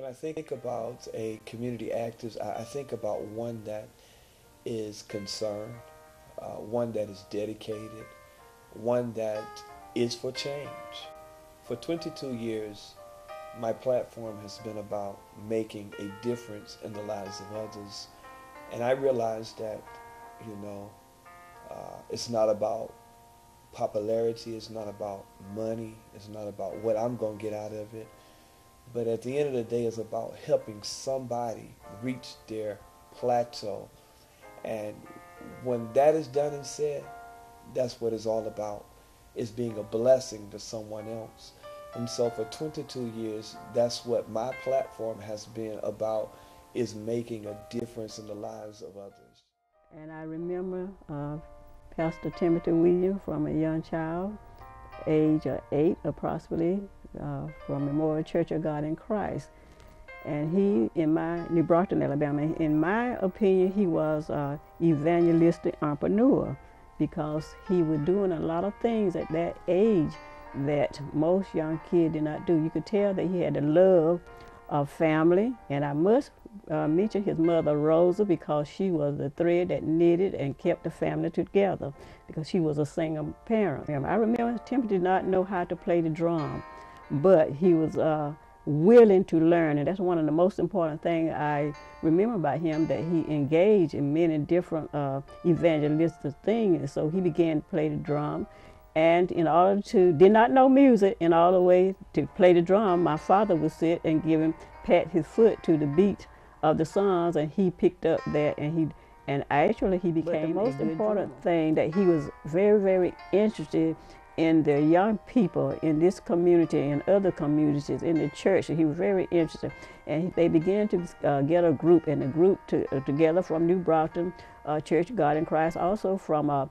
When I think about a community activist, I think about one that is concerned, uh, one that is dedicated, one that is for change. For 22 years, my platform has been about making a difference in the lives of others. And I realized that, you know, uh, it's not about popularity, it's not about money, it's not about what I'm going to get out of it. But at the end of the day, it's about helping somebody reach their plateau. And when that is done and said, that's what it's all about, is being a blessing to someone else. And so for 22 years, that's what my platform has been about, is making a difference in the lives of others. And I remember uh, Pastor Timothy Williams from a young child, age of eight approximately, uh, from Memorial Church of God in Christ. And he, in my, New Brockton, Alabama, in my opinion, he was an evangelistic entrepreneur because he was doing a lot of things at that age that most young kids did not do. You could tell that he had the love of family, and I must uh, mention his mother Rosa because she was the thread that knitted and kept the family together because she was a single parent. I remember Timothy did not know how to play the drum but he was uh, willing to learn, and that's one of the most important things I remember about him that he engaged in many different uh, evangelistic things. and So he began to play the drum, and in order to did not know music, in all the way to play the drum, my father would sit and give him pat his foot to the beat of the songs, and he picked up that and he. And actually, he became the most important thing that he was very, very interested in the young people in this community and other communities in the church. He was very interested. And they began to uh, get a group, and a group to, uh, together from New Brockton uh, Church of God in Christ, also from uh,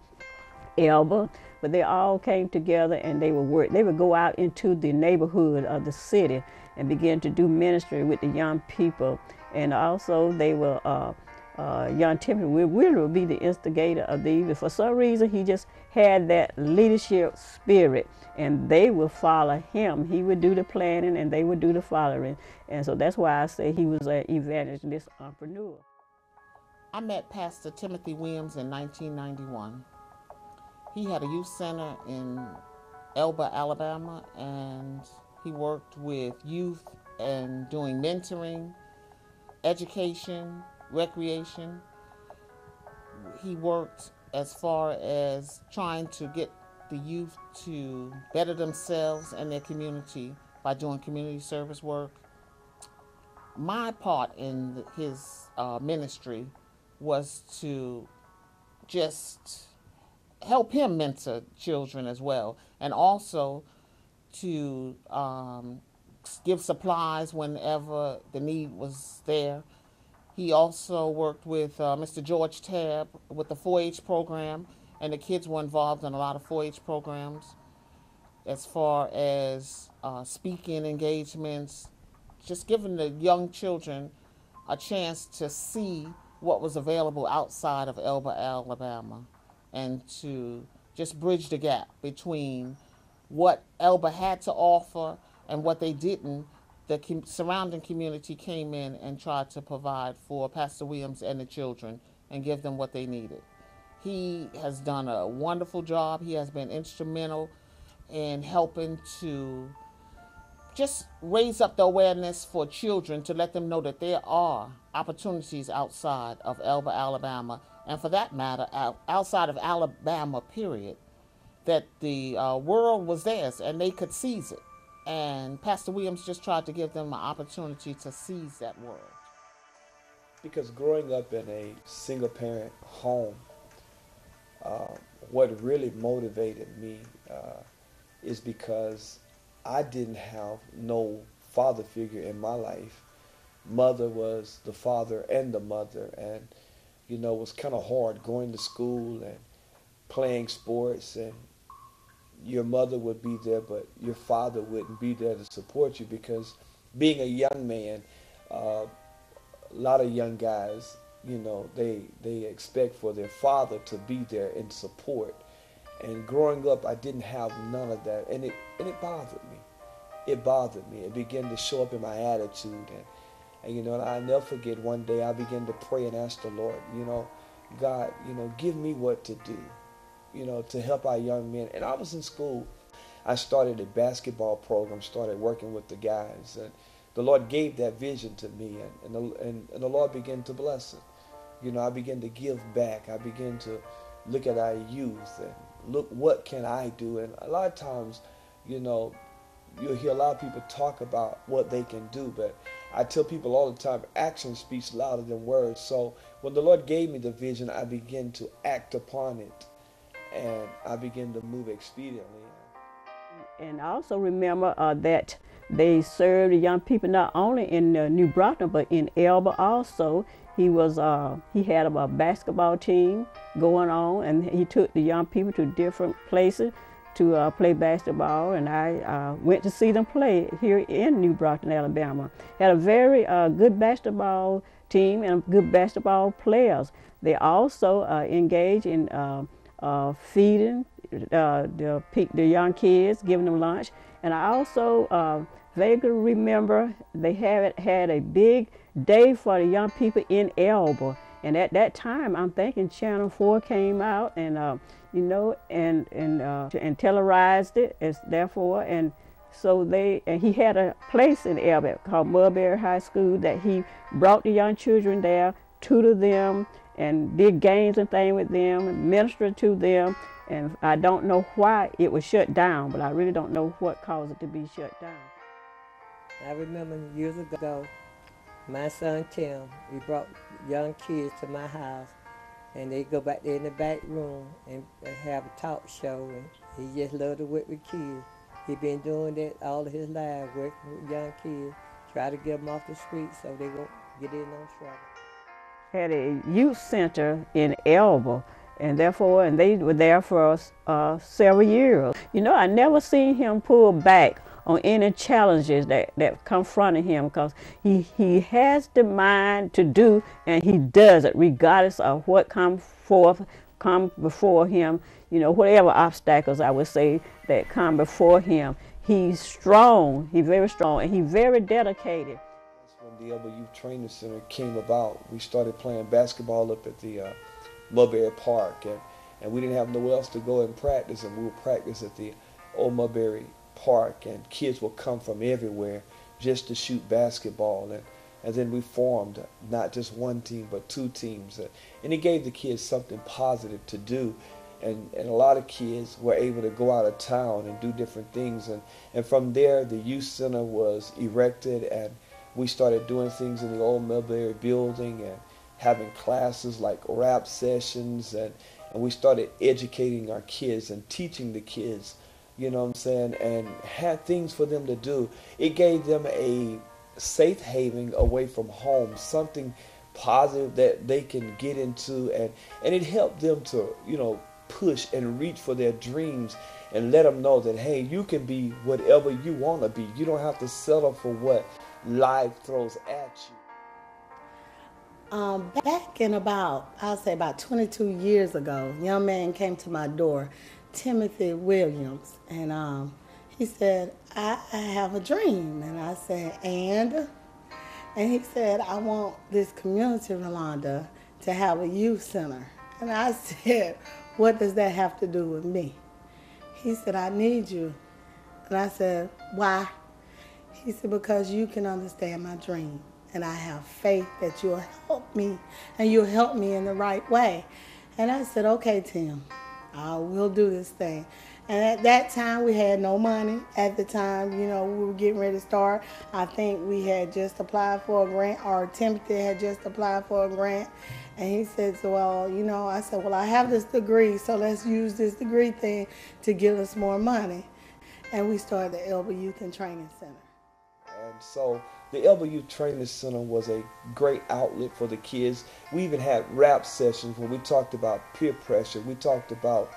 Elba. But they all came together and they would work. They would go out into the neighborhood of the city and begin to do ministry with the young people. And also they were uh, uh, young Timothy really would be the instigator of these. For some reason, he just had that leadership spirit, and they would follow him. He would do the planning, and they would do the following. And so that's why I say he was an evangelist entrepreneur. I met Pastor Timothy Williams in 1991. He had a youth center in Elba, Alabama, and he worked with youth and doing mentoring, education, recreation. He worked as far as trying to get the youth to better themselves and their community by doing community service work. My part in his uh, ministry was to just help him mentor children as well, and also to um, give supplies whenever the need was there he also worked with uh, Mr. George Tabb with the 4-H program, and the kids were involved in a lot of 4-H programs as far as uh, speaking engagements, just giving the young children a chance to see what was available outside of Elba, Alabama, and to just bridge the gap between what Elba had to offer and what they didn't the com- surrounding community came in and tried to provide for Pastor Williams and the children and give them what they needed. He has done a wonderful job. He has been instrumental in helping to just raise up the awareness for children to let them know that there are opportunities outside of Elba, Alabama, and for that matter, outside of Alabama, period, that the uh, world was theirs and they could seize it. And Pastor Williams just tried to give them an opportunity to seize that world. Because growing up in a single parent home, uh, what really motivated me uh, is because I didn't have no father figure in my life. Mother was the father and the mother, and you know it was kind of hard going to school and playing sports and your mother would be there, but your father wouldn't be there to support you because being a young man, uh, a lot of young guys, you know, they they expect for their father to be there in support. And growing up, I didn't have none of that, and it and it bothered me. It bothered me. It began to show up in my attitude, and And you know, and I never forget one day I began to pray and ask the Lord, you know, God, you know, give me what to do, you know, to help our young men. And I was in school. I started a basketball program, started working with the guys. And the Lord gave that vision to me, and, and, the, and, and the Lord began to bless it. You know, I began to give back. I began to look at our youth and look what can I do. And a lot of times, you know, you'll hear a lot of people talk about what they can do, but I tell people all the time, action speaks louder than words. So when the Lord gave me the vision, I began to act upon it, and I began to move expediently. And I also remember uh, that they served the young people not only in uh, New Brockton but in Elba also. He was uh, he had a basketball team going on, and he took the young people to different places to uh, play basketball, and I uh, went to see them play here in New Brockton, Alabama. Had a very uh, good basketball team and good basketball players. They also uh, engage in uh, uh, feeding the, the young kids, giving them lunch, and I also vaguely remember they had had a big day for the young people in Elba. And at that time, I'm thinking Channel 4 came out and you know, and and uh, and televised it as therefore, and so they and he had a place in Elba called Mulberry High School that he brought the young children there, tutored them, and did games and things with them, and ministered to them. And I don't know why it was shut down, but I really don't know what caused it to be shut down. I remember years ago, my son Tim, he brought young kids to my house and they go back there in the back room and, have a talk show. And he just loved to work with kids. He been doing that all of his life, working with young kids, try to get them off the street so they won't get in no trouble. Had a youth center in Elba, and therefore, and they were there for uh, several years. You know, I never seen him pull back on any challenges that, that confronted him because he, he has the mind to do and he does it regardless of what comes forth, come before him, you know, whatever obstacles I would say that come before him. He's strong, he's very strong, and he's very dedicated. The Youth Training Center came about, we started playing basketball up at the uh, Mulberry Park, and, and we didn't have nowhere else to go and practice, and we would practice at the Old Mulberry park and kids will come from everywhere just to shoot basketball and and then we formed not just one team but two teams and it gave the kids something positive to do and, and a lot of kids were able to go out of town and do different things and, and from there the youth center was erected and we started doing things in the old Mulberry building and having classes like rap sessions and, and we started educating our kids and teaching the kids you know what I'm saying, and had things for them to do. It gave them a safe haven away from home, something positive that they can get into, and, and it helped them to, you know, push and reach for their dreams and let them know that, hey, you can be whatever you want to be. You don't have to settle for what life throws at you. Um, back in about, I'll say about 22 years ago, young man came to my door Timothy Williams, and um, he said, I, I have a dream. And I said, and? And he said, I want this community, Rolanda, to have a youth center. And I said, what does that have to do with me? He said, I need you. And I said, why? He said, because you can understand my dream. And I have faith that you'll help me and you'll help me in the right way. And I said, okay, Tim uh, we'll do this thing. And at that time, we had no money. At the time, you know, we were getting ready to start. I think we had just applied for a grant, or Timothy had just applied for a grant. And he said, so, well, you know, I said, well, I have this degree, so let's use this degree thing to give us more money. And we started the Elba Youth and Training Center. And so the Elba Training Center was a great outlet for the kids. We even had rap sessions where we talked about peer pressure. We talked about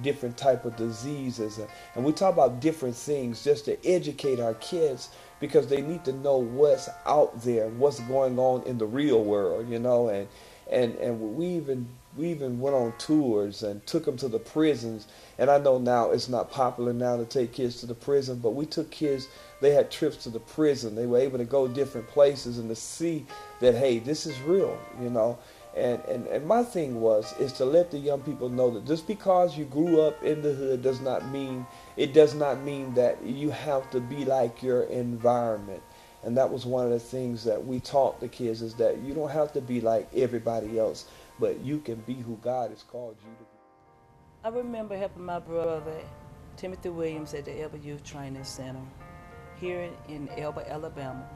different type of diseases and we talk about different things just to educate our kids because they need to know what's out there what's going on in the real world you know and and and we even we even went on tours and took them to the prisons. And I know now it's not popular now to take kids to the prison, but we took kids. They had trips to the prison. They were able to go different places and to see that hey, this is real, you know. And, and and my thing was is to let the young people know that just because you grew up in the hood does not mean it does not mean that you have to be like your environment. And that was one of the things that we taught the kids is that you don't have to be like everybody else but you can be who God has called you to be. I remember helping my brother, Timothy Williams, at the Elba Youth Training Center here in Elba, Alabama.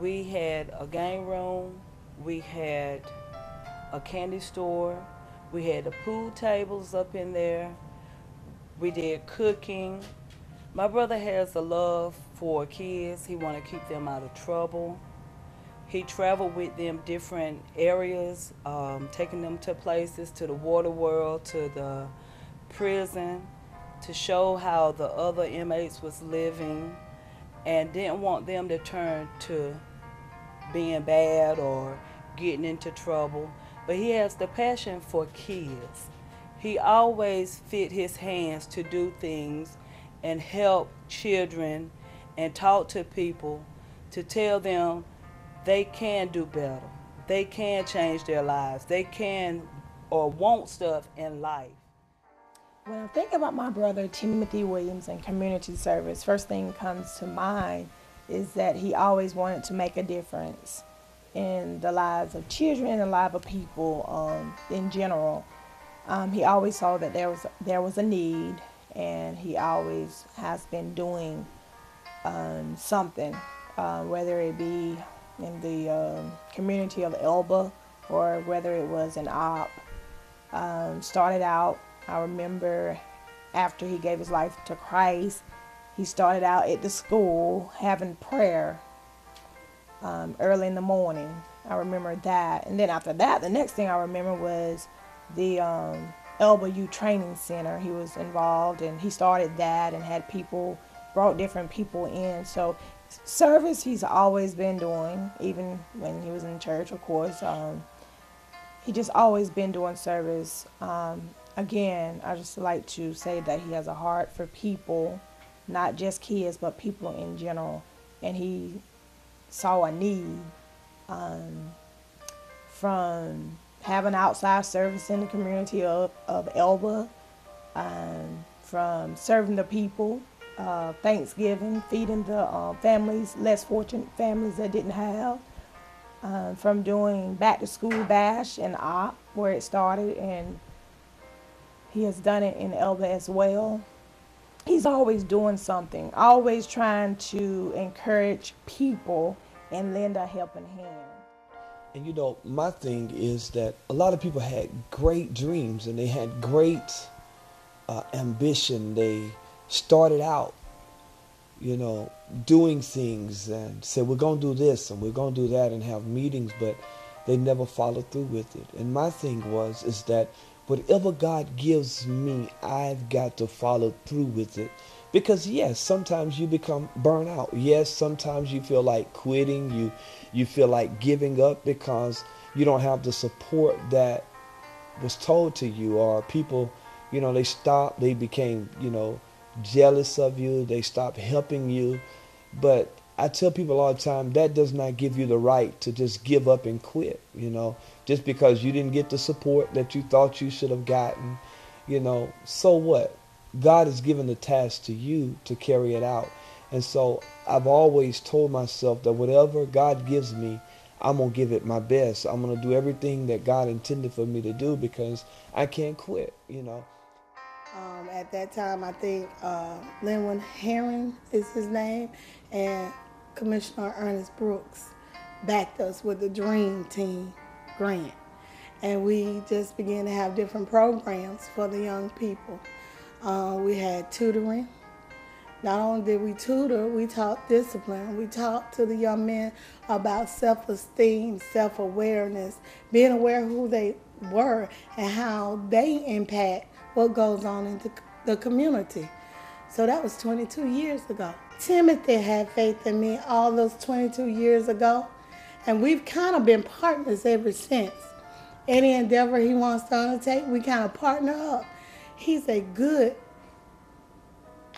We had a game room, we had a candy store, we had the pool tables up in there, we did cooking. My brother has a love for kids. He wanted to keep them out of trouble. He traveled with them different areas, um, taking them to places, to the water world, to the prison, to show how the other inmates was living, and didn't want them to turn to being bad or getting into trouble. But he has the passion for kids. He always fit his hands to do things and help children and talk to people to tell them they can do better. They can change their lives. They can or want stuff in life. When I think about my brother Timothy Williams and community service, first thing comes to mind is that he always wanted to make a difference in the lives of children and the lives of people um, in general. Um, he always saw that there was there was a need, and he always has been doing um, something, uh, whether it be in the um, community of Elba or whether it was an Opp. Um, started out, I remember after he gave his life to Christ, he started out at the school having prayer um, early in the morning. I remember that. And then after that, the next thing I remember was the um, Elba Youth Training Center. He was involved and he started that and had people, brought different people in. So service he's always been doing, even when he was in church, of course. Um, he just always been doing service. Um, again, I just like to say that he has a heart for people, not just kids, but people in general. And he saw a need um, from having outside service in the community of, of Elba, um, from serving the people uh, Thanksgiving, feeding the uh, families, less fortunate families that didn't have. Uh, from doing back to school bash and Opp where it started, and he has done it in Elba as well. He's always doing something, always trying to encourage people and lend a helping hand. And you know, my thing is that a lot of people had great dreams and they had great uh, ambition. They started out, you know, doing things and said, we're going to do this and we're going to do that and have meetings, but they never followed through with it. And my thing was, is that whatever God gives me, I've got to follow through with it. Because yes, sometimes you become burnt out. Yes, sometimes you feel like quitting. You you feel like giving up because you don't have the support that was told to you or people, you know, they stopped, they became, you know, jealous of you, they stop helping you. But I tell people all the time that does not give you the right to just give up and quit, you know, just because you didn't get the support that you thought you should have gotten, you know, so what? God has given the task to you to carry it out. And so I've always told myself that whatever God gives me, I'm going to give it my best. I'm going to do everything that God intended for me to do because I can't quit, you know. Um, at that time, I think uh, Linwood Herring is his name, and Commissioner Ernest Brooks backed us with the Dream Team grant. And we just began to have different programs for the young people. Uh, we had tutoring. Not only did we tutor, we taught discipline. We talked to the young men about self esteem, self awareness, being aware of who they were and how they impact what goes on in the, the community. So that was 22 years ago. Timothy had faith in me all those 22 years ago. And we've kind of been partners ever since. Any endeavor he wants to undertake, we kind of partner up. He's a good,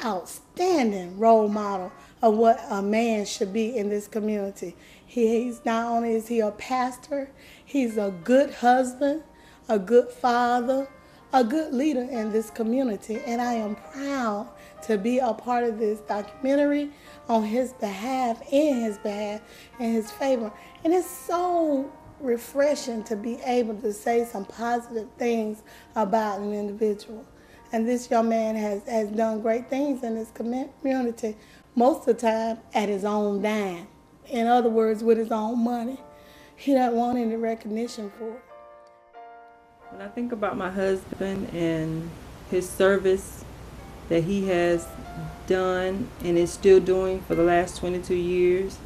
outstanding role model of what a man should be in this community. He, he's not only is he a pastor, he's a good husband, a good father, a good leader in this community. And I am proud to be a part of this documentary on his behalf, in his behalf, in his favor. And it's so refreshing to be able to say some positive things about an individual. And this young man has, has done great things in this community, most of the time at his own dime. In other words, with his own money. He doesn't want any recognition for it. When I think about my husband and his service that he has done and is still doing for the last 22 years,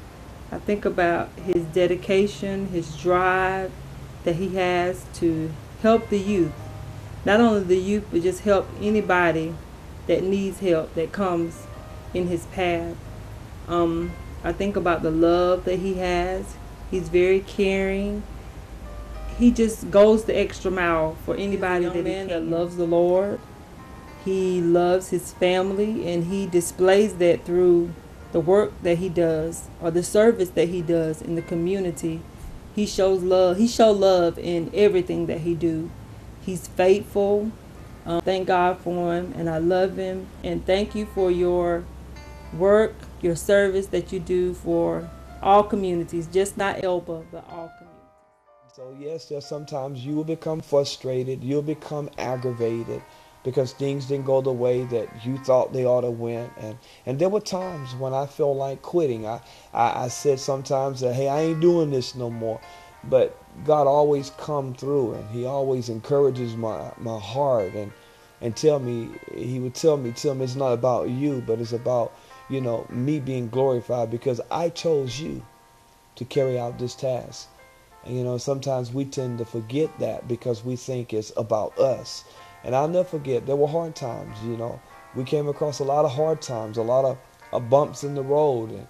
I think about his dedication, his drive that he has to help the youth. Not only the youth, but just help anybody that needs help that comes in his path. Um, I think about the love that he has. He's very caring. He just goes the extra mile for anybody that, man that loves the Lord. He loves his family and he displays that through the work that he does or the service that he does in the community. He shows love. He show love in everything that he do. He's faithful. Um, thank God for him and I love him and thank you for your work, your service that you do for all communities, just not Elba, but all communities. So yes, there's sometimes you will become frustrated, you'll become aggravated because things didn't go the way that you thought they ought to went. And and there were times when I felt like quitting. I, I, I said sometimes that hey, I ain't doing this no more. But God always come through and he always encourages my, my heart and and tell me he would tell me, tell me it's not about you, but it's about you know, me being glorified because I chose you to carry out this task. And, you know, sometimes we tend to forget that because we think it's about us. And I'll never forget, there were hard times, you know. We came across a lot of hard times, a lot of bumps in the road, and,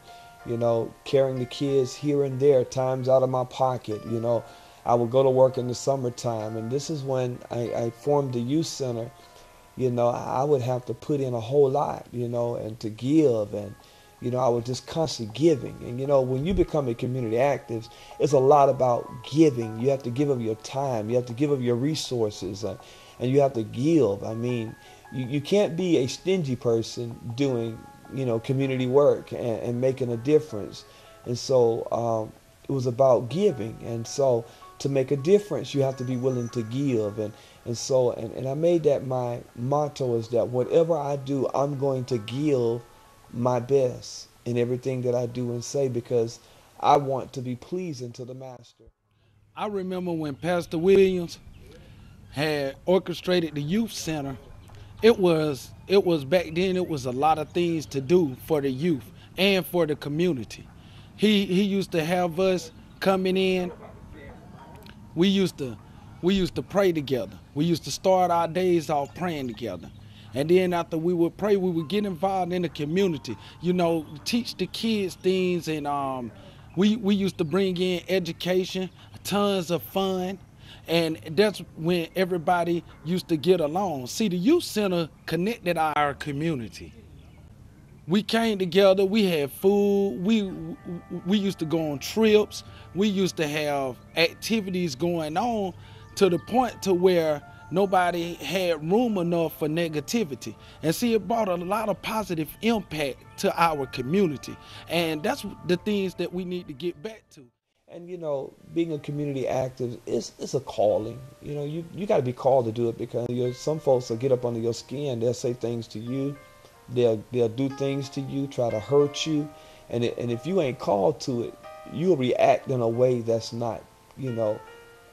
you know, carrying the kids here and there, times out of my pocket, you know. I would go to work in the summertime, and this is when I, I formed the youth center you know, I would have to put in a whole lot, you know, and to give and you know, I was just constantly giving. And you know, when you become a community activist, it's a lot about giving. You have to give of your time. You have to give of your resources, uh, and you have to give. I mean, you, you can't be a stingy person doing, you know, community work and, and making a difference. And so um, it was about giving. And so to make a difference, you have to be willing to give. And and so, and, and I made that my motto is that whatever I do, I'm going to give my best in everything that I do and say because I want to be pleasing to the Master. I remember when Pastor Williams had orchestrated the youth center. It was it was back then. It was a lot of things to do for the youth and for the community. He he used to have us coming in. We used to we used to pray together. We used to start our days off praying together. And then after we would pray, we would get involved in the community. You know, teach the kids things, and um, we we used to bring in education, tons of fun, and that's when everybody used to get along. See, the youth center connected our community. We came together. We had food. We we used to go on trips. We used to have activities going on to the point to where nobody had room enough for negativity. And see, it brought a lot of positive impact to our community. And that's the things that we need to get back to. And you know, being a community active is it's a calling. You know, you, you got to be called to do it because some folks will get up under your skin. They'll say things to you. They'll they'll do things to you, try to hurt you, and it, and if you ain't called to it, you'll react in a way that's not you know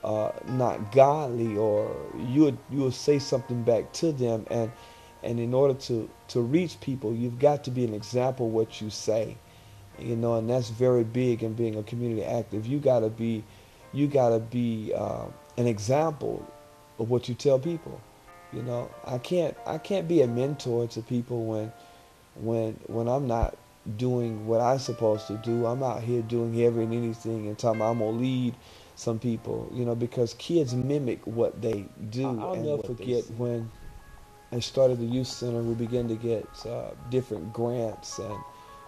uh, not godly or you would you would say something back to them. And and in order to to reach people you've got to be an example of what you say you know and that's very big in being a community active. You got to be you got to be uh, an example of what you tell people you know. I can't i can't be a mentor to people when when when i'm not doing what I'm supposed to do. I'm out here doing every and anything and talking I'm gonna lead some people, you know, because kids mimic what they do. I'll never forget when I started the youth center, we began to get uh, different grants and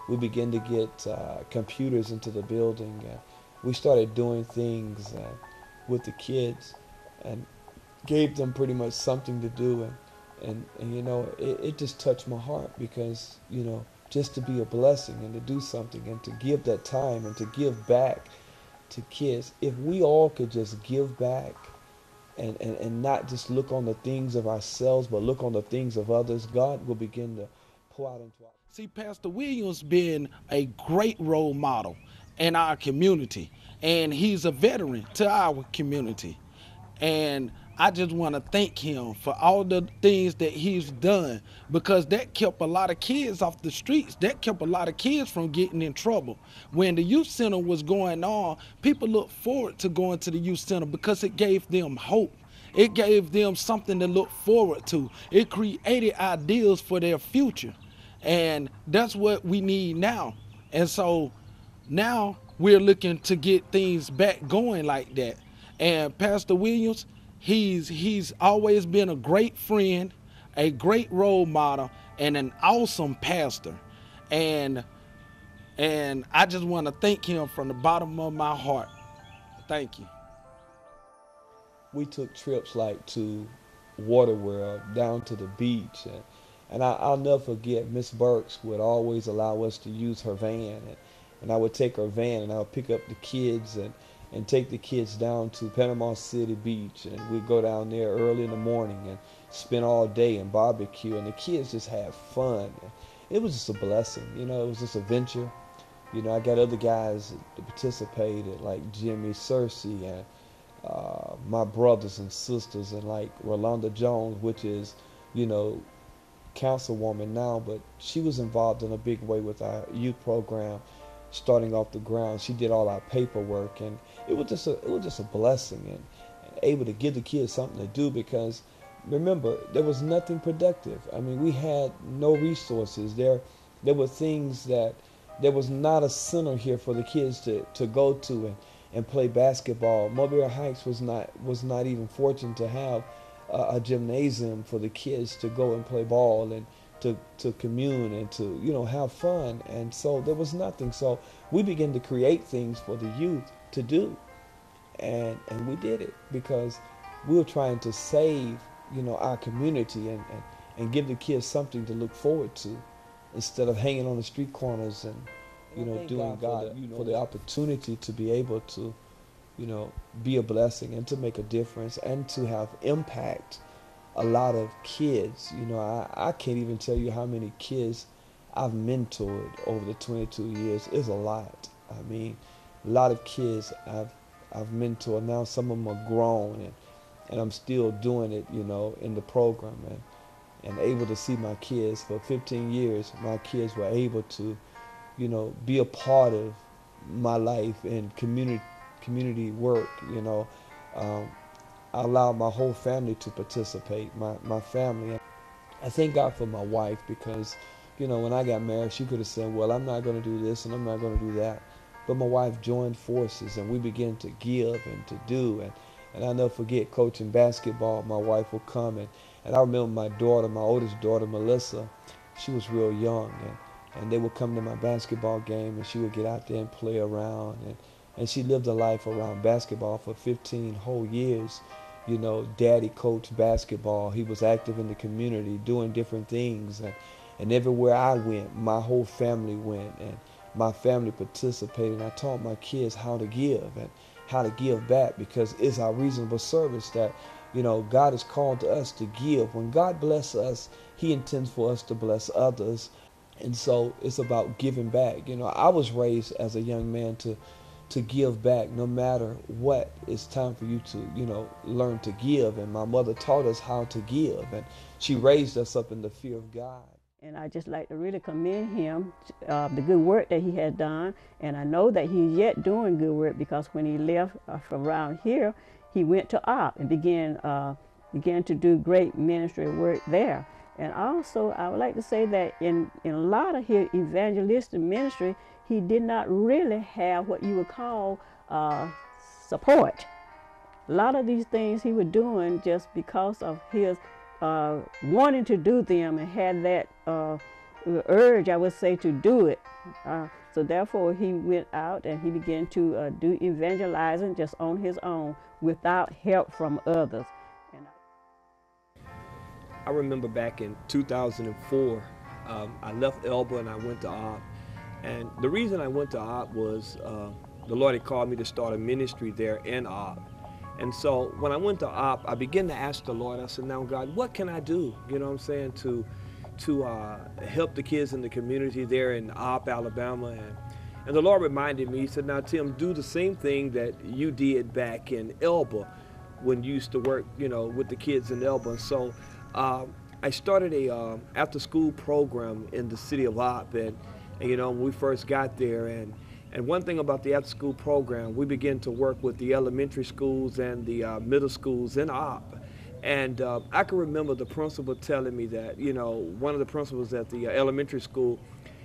we began to get uh, computers into the building. And we started doing things uh, with the kids and gave them pretty much something to do. And, and, and you know, it, it just touched my heart because, you know, just to be a blessing and to do something and to give that time and to give back to kids. If we all could just give back and, and, and not just look on the things of ourselves, but look on the things of others, God will begin to pour out into our. See, Pastor Williams been a great role model in our community, and he's a veteran to our community. And I just want to thank him for all the things that he's done because that kept a lot of kids off the streets. That kept a lot of kids from getting in trouble. When the youth center was going on, people looked forward to going to the youth center because it gave them hope. It gave them something to look forward to. It created ideals for their future. And that's what we need now. And so now we're looking to get things back going like that. And Pastor Williams, He's he's always been a great friend, a great role model, and an awesome pastor. And and I just want to thank him from the bottom of my heart. Thank you. We took trips like to Water Waterworld, down to the beach, and, and I, will never forget Miss Burks would always allow us to use her van, and, and I would take her van and I would pick up the kids and and take the kids down to Panama City Beach, and we'd go down there early in the morning and spend all day and barbecue, and the kids just had fun. It was just a blessing, you know. It was just a venture. You know, I got other guys that participated, like Jimmy Searcy and uh, my brothers and sisters, and like Rolanda Jones, which is, you know, councilwoman now, but she was involved in a big way with our youth program starting off the ground. She did all our paperwork, and it was just a it was just a blessing, and, and able to give the kids something to do because remember there was nothing productive. I mean, we had no resources. There there were things that there was not a center here for the kids to, to go to and, and play basketball. Mobile Heights was not was not even fortunate to have a, a gymnasium for the kids to go and play ball and to, to commune and to you know have fun and so there was nothing so we began to create things for the youth to do and and we did it because we were trying to save you know our community and, and, and give the kids something to look forward to instead of hanging on the street corners and you know doing God, God for, the, you know, for the opportunity to be able to you know be a blessing and to make a difference and to have impact a lot of kids. You know, I, I can't even tell you how many kids I've mentored over the 22 years. It's a lot. I mean, a lot of kids I've I've mentored. Now some of them are grown, and and I'm still doing it. You know, in the program and and able to see my kids for 15 years. My kids were able to, you know, be a part of my life and community community work. You know. Um, I allowed my whole family to participate, my, my family. I thank God for my wife because, you know, when I got married, she could have said, well, I'm not going to do this and I'm not going to do that. But my wife joined forces and we began to give and to do. And, and I'll never forget coaching basketball. My wife would come and, and I remember my daughter, my oldest daughter, Melissa, she was real young. And, and they would come to my basketball game and she would get out there and play around. And, and she lived a life around basketball for 15 whole years you know, daddy coached basketball. He was active in the community doing different things. And, and everywhere I went, my whole family went and my family participated. I taught my kids how to give and how to give back because it's our reasonable service that, you know, God has called to us to give. When God bless us, he intends for us to bless others. And so it's about giving back. You know, I was raised as a young man to to give back no matter what it's time for you to you know learn to give and my mother taught us how to give and she raised us up in the fear of god and i just like to really commend him uh, the good work that he had done and i know that he's yet doing good work because when he left uh, from around here he went to Opp and began uh, began to do great ministry work there And also, I would like to say that in, in a lot of his evangelistic ministry, he did not really have what you would call uh, support. A lot of these things he was doing just because of his uh, wanting to do them and had that uh, urge, I would say, to do it. Uh, so therefore, he went out and he began to uh, do evangelizing just on his own without help from others. I remember back in 2004, um, I left Elba and I went to Opp. And the reason I went to Opp was uh, the Lord had called me to start a ministry there in Opp. And so when I went to Opp, I began to ask the Lord, I said, now God, what can I do? You know what I'm saying? To to uh, help the kids in the community there in Opp, Alabama. And, and the Lord reminded me, He said, now Tim, do the same thing that you did back in Elba when you used to work, you know, with the kids in Elba. And so um, I started a um, after school program in the city of Opp. And, and, you know, when we first got there and and one thing about the after school program, we began to work with the elementary schools and the uh, middle schools in Opp. And uh, I can remember the principal telling me that, you know, one of the principals at the uh, elementary school,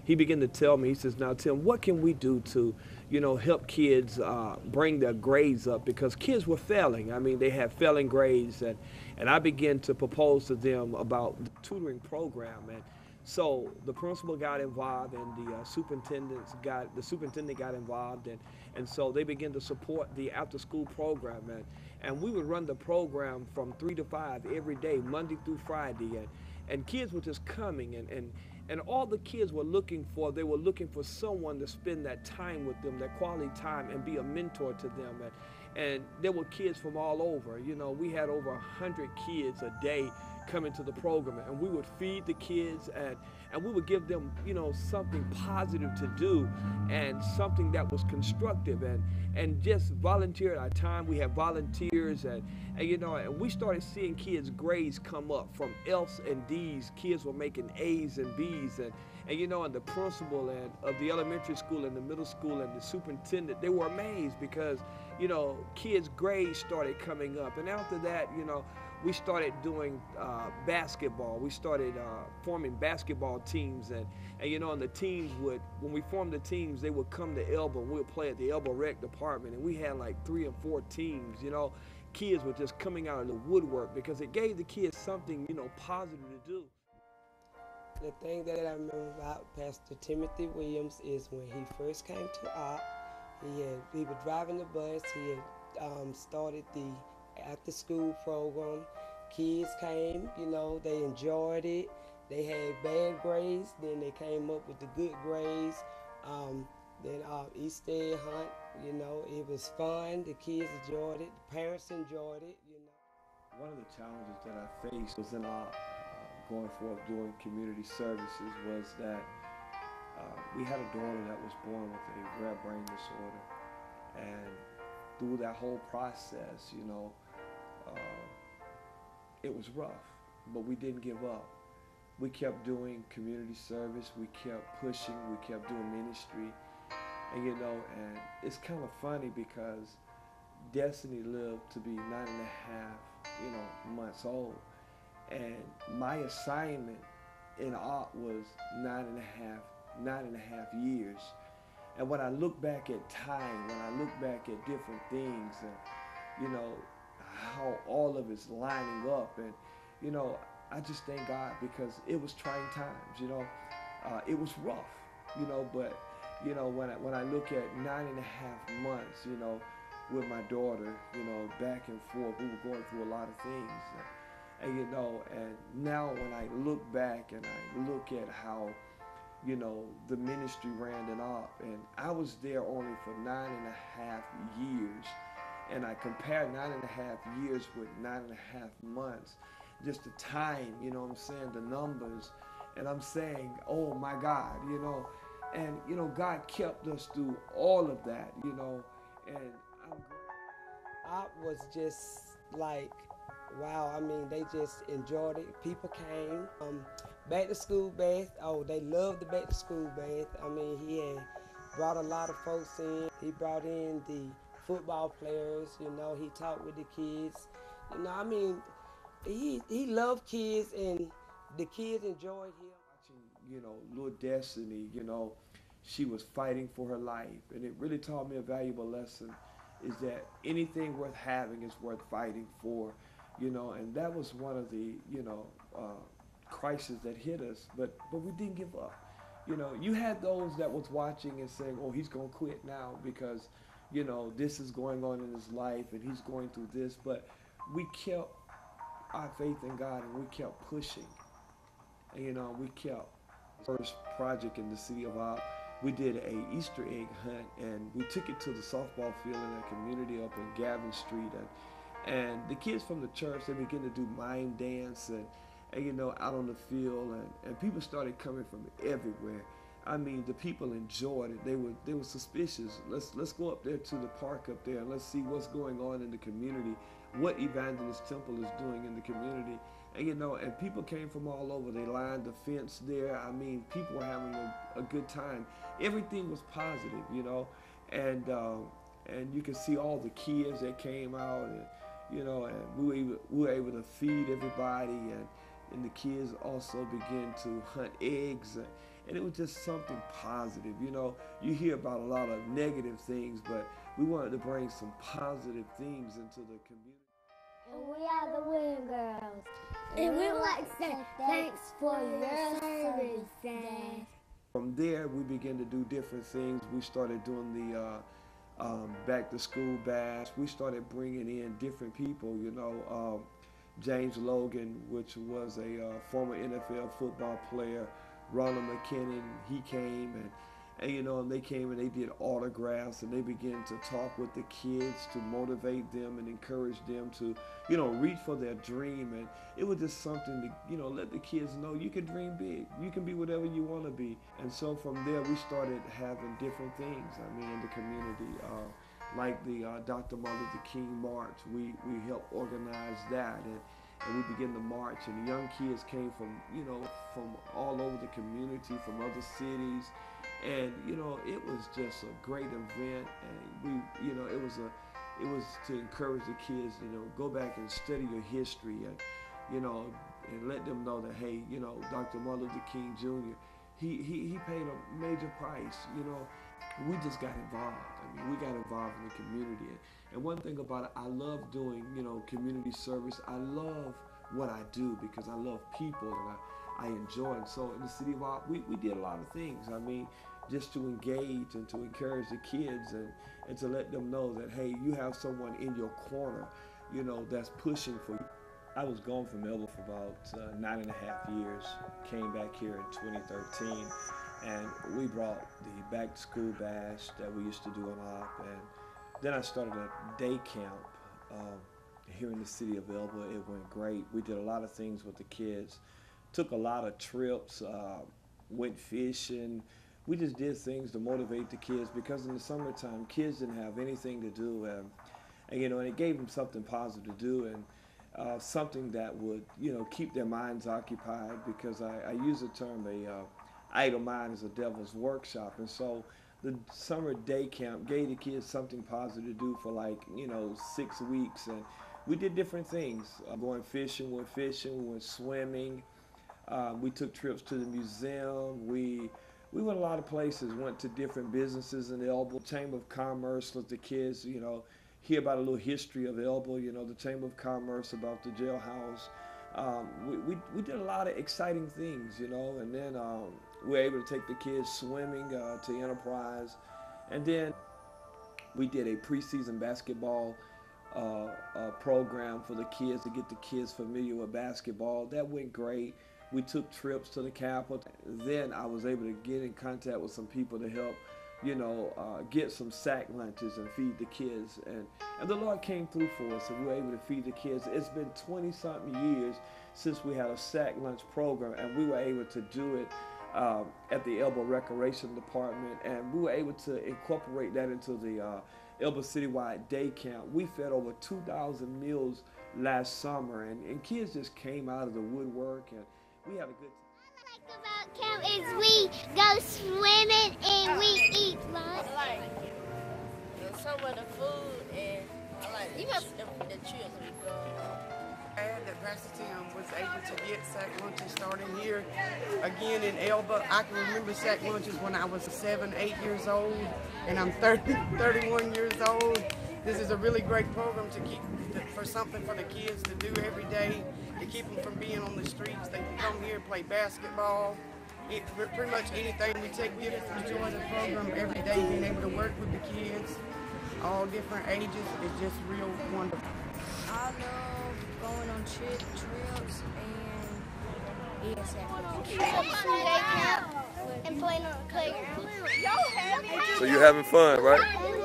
he began to tell me, he says, now, Tim, what can we do to, you know, help kids uh, bring their grades up? Because kids were failing. I mean, they had failing grades. And, and I began to propose to them about the tutoring program. And so the principal got involved, and the uh, superintendents got the superintendent got involved, and and so they began to support the after-school program, and and we would run the program from three to five every day, Monday through Friday, and and kids were just coming, and and and all the kids were looking for they were looking for someone to spend that time with them, that quality time, and be a mentor to them, and and there were kids from all over. You know, we had over hundred kids a day coming into the program and we would feed the kids and and we would give them you know something positive to do and something that was constructive and and just volunteer at our time. We had volunteers and and you know and we started seeing kids grades come up from F's and D's. Kids were making A's and B's and and you know and the principal and of the elementary school and the middle school and the superintendent they were amazed because you know kids grades started coming up. And after that you know we started doing uh, basketball. We started uh, forming basketball teams, and, and you know, and the teams would, when we formed the teams, they would come to Elba, and we would play at the Elba Rec department, and we had like three and four teams. You know, kids were just coming out of the woodwork because it gave the kids something, you know, positive to do. The thing that I remember about Pastor Timothy Williams is when he first came to Opp, he had he was driving the bus. He had um, started the after school program. Kids came, you know, they enjoyed it. They had bad grades, then they came up with the good grades. Um, then uh, Easter egg hunt, you know, it was fun. The kids enjoyed it. The parents enjoyed it, you know. One of the challenges that I faced was in our uh, going forth doing community services was that uh, we had a daughter that was born with a rare brain disorder. And through that whole process, you know, uh, it was rough, but we didn't give up. We kept doing community service. We kept pushing. We kept doing ministry. And you know, and it's kind of funny because Destiny lived to be nine and a half, you know, months old. And my assignment in art was nine and a half, nine and a half years. And when I look back at time, when I look back at different things, and you know, how all of it's lining up. And, you know, I just thank God because it was trying times, you know. Uh, it was rough, you know, but, you know, when I, when I look at nine and a half months, you know, with my daughter, you know, back and forth, we were going through a lot of things. And, you know, and now when I look back and I look at how, you know, the ministry ran it up, and I was there only for nine and a half years and I compare nine and a half years with nine and a half months, just the time, you know what I'm saying, the numbers, and I'm saying, oh my God, you know, and you know, God kept us through all of that, you know, and I'm I was just like, wow, I mean, they just enjoyed it. People came. Um, back to school bath, oh, they loved the back to school bath. I mean, he had brought a lot of folks in. He brought in the football players. You know, he talked with the kids. You know, I mean, he he loved kids, and the kids enjoyed him. Watching, you know, little Destiny, you know, she was fighting for her life, and it really taught me a valuable lesson. Is that anything worth having is worth fighting for, you know, and that was one of the, you know, uh, crises that hit us, but but we didn't give up. You know, you had those that was watching and saying, "Oh, he's gonna quit now because, you know, this is going on in his life and he's going through this." But we kept Opp faith in God and we kept pushing. And you know, we kept first project in the city of our we did a Easter egg hunt and we took it to the softball field in a community up in Gavin Street and and the kids from the church they began to do mime dance and, and you know out on the field and, and people started coming from everywhere. I mean the people enjoyed it. They were they were suspicious. Let's let's go up there to the park up there and let's see what's going on in the community, what Evangelist Temple is doing in the community. And you know, and people came from all over. They lined the fence there. I mean, people were having a, a good time. Everything was positive, you know, and uh, and you can see all the kids that came out, and you know, and we were able, we were able to feed everybody, and and the kids also began to hunt eggs, and, and it was just something positive. You know, you hear about a lot of negative things, but we wanted to bring some positive things into the community. And we are the Win Girls. And we would like to say thanks for your service, Dad. From there, we began to do different things. We started doing the uh, um, back to school bash. We started bringing in different people, you know. Um, James Logan, which was a uh, former NFL football player, Ronald McKinnon, he came and and you know, and they came and they did autographs and they began to talk with the kids to motivate them and encourage them to, you know, reach for their dream. And it was just something to, you know, let the kids know you can dream big. You can be whatever you want to be. And so from there, we started having different things, I mean, in the community. Uh, like the uh, Dr. Martin Luther King March, we, we helped organize that. And, and we began to march and the young kids came from you know from all over the community from other cities. And you know it was just a great event and we you know it was a it was to encourage the kids you know go back and study your history and you know and let them know that hey you know dr martin luther king jr he, he, he paid a major price you know we just got involved i mean we got involved in the community and one thing about it i love doing you know community service i love what i do because i love people and i I enjoy. And so in the city of Opp, we, we did a lot of things. I mean, just to engage and to encourage the kids and, and to let them know that, hey, you have someone in your corner, you know, that's pushing for you. I was gone from Elba for about uh, nine and a half years, came back here in 2013, and we brought the back to school bash that we used to do on Opp, and then I started a day camp um, here in the city of Elba. It went great. We did a lot of things with the kids took a lot of trips, uh, went fishing. We just did things to motivate the kids because in the summertime, kids didn't have anything to do, and, and you know, and it gave them something positive to do and uh, something that would, you know, keep their minds occupied. Because I, I use the term a uh, idle mind is a devil's workshop, and so the summer day camp gave the kids something positive to do for like you know six weeks and we did different things uh, going fishing went fishing went swimming um, we took trips to the museum. We we went a lot of places. Went to different businesses in Elba. Chamber of Commerce let the kids, you know, hear about a little history of Elba. You know, the Chamber of Commerce about the jailhouse. Um, we, we, we did a lot of exciting things, you know, and then um, we were able to take the kids swimming uh, to Enterprise. And then we did a preseason basketball uh, uh, program for the kids to get the kids familiar with basketball. That went great. We took trips to the Capitol. Then I was able to get in contact with some people to help, you know, uh, get some sack lunches and feed the kids. And, and the Lord came through for us and we were able to feed the kids. It's been 20 something years since we had a sack lunch program and we were able to do it um, at the Elba Recreation Department, and we were able to incorporate that into the uh, Elba Citywide Day Camp. We fed over 2,000 meals last summer, and, and kids just came out of the woodwork, and we had a good time. What I like about camp is we go swimming and we eat lunch. I like some of the food and I like even the, the trips we go. I had the Pastor Tim was able to get sack lunches starting here again in Elba. I can remember sack lunches when I was seven, eight years old, and I'm 30, 31 years old. This is a really great program to keep for something for the kids to do every day to keep them from being on the streets. They can come here and play basketball. It, pretty much anything. We take beautiful joy the program every day, being able to work with the kids, all different ages. It's just real wonderful. I love going on trip, trips and eating and playing on the playground. So you're having fun, right?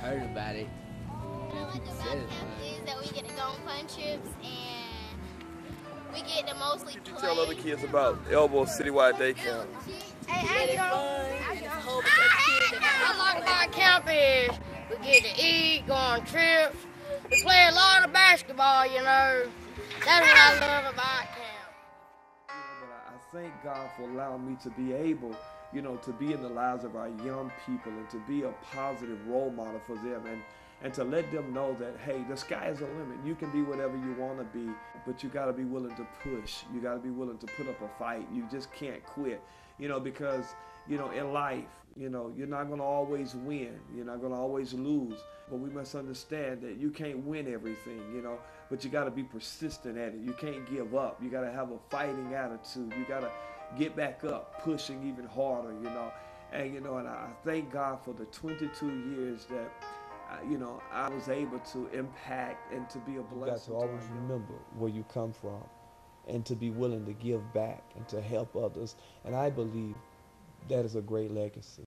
Heard about it. What I people like said about it's camp is that we get to go on fun trips and we get to mostly What you play. tell other kids about Elba Citywide Day Camp? Hey, I like about camp is we get to eat, go on trips, we play a lot of basketball, you know. That's what I love about camp. But I I thank God for allowing me to be able, you know, to be in the lives of our young people and to be a positive role model for them and, and to let them know that, hey, the sky is the limit. You can be whatever you want to be, but you got to be willing to push. You got to be willing to put up a fight. You just can't quit, you know, because, you know, in life, you know, you're not going to always win. You're not going to always lose. But we must understand that you can't win everything, you know, but you got to be persistent at it. You can't give up. You got to have a fighting attitude. You got to get back up, pushing even harder, you know. And, you know, and I thank God for the 22 years that, uh, you know, I was able to impact and to be a blessing. You got to always remember where you come from and to be willing to give back and to help others. And I believe that is a great legacy.